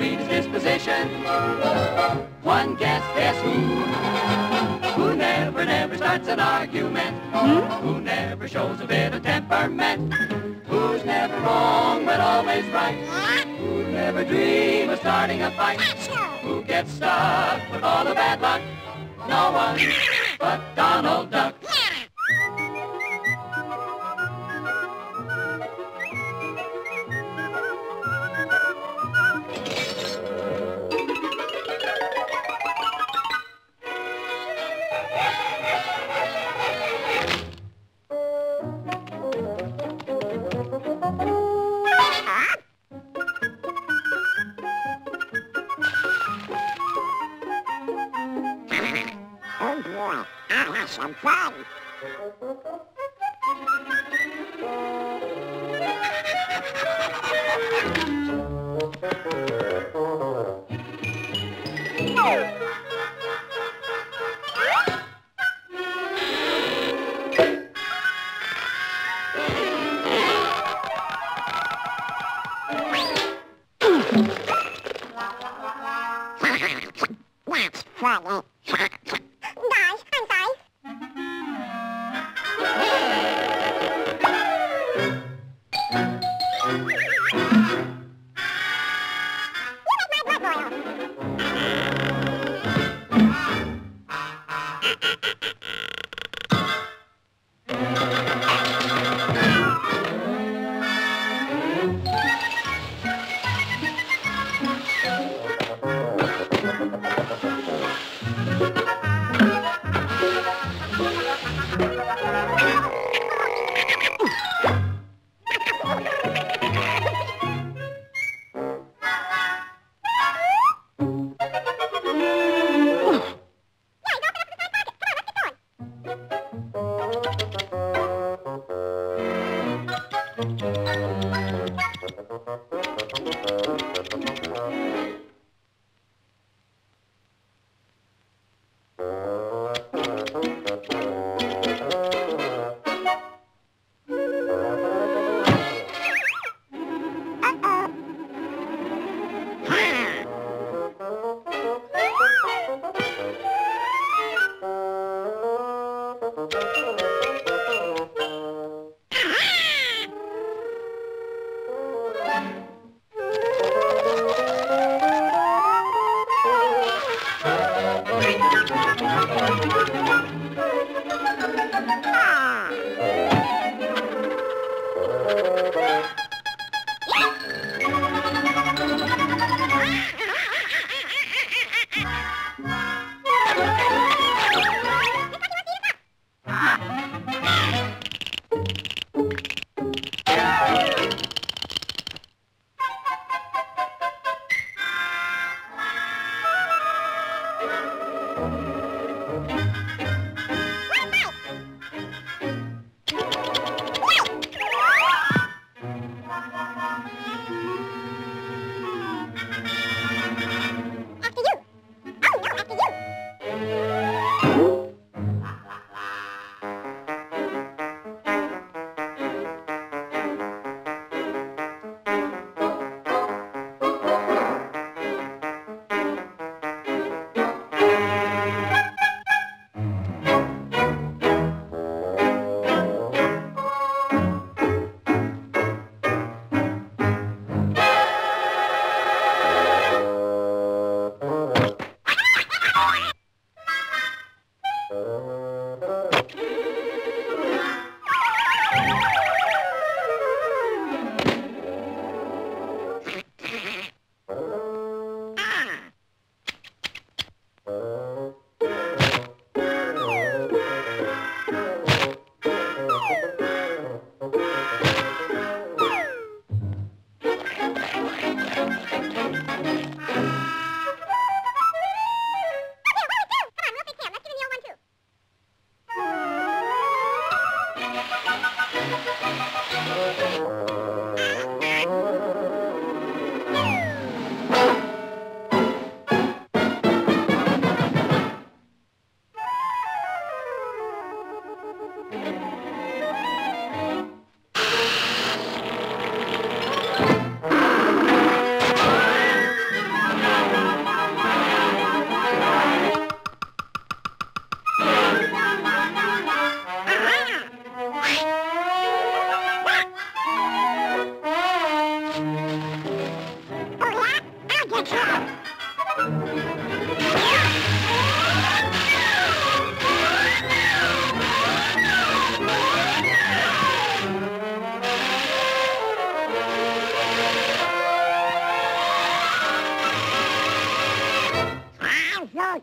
sweetest disposition. One guess, guess who? Who never, never starts an argument. Who never shows a bit of temperament. Who's never wrong but always right. Who never dream of starting a fight. Who gets stuck with all the bad luck. No one but Donald Duck. Some fun. That's funny.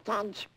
tons.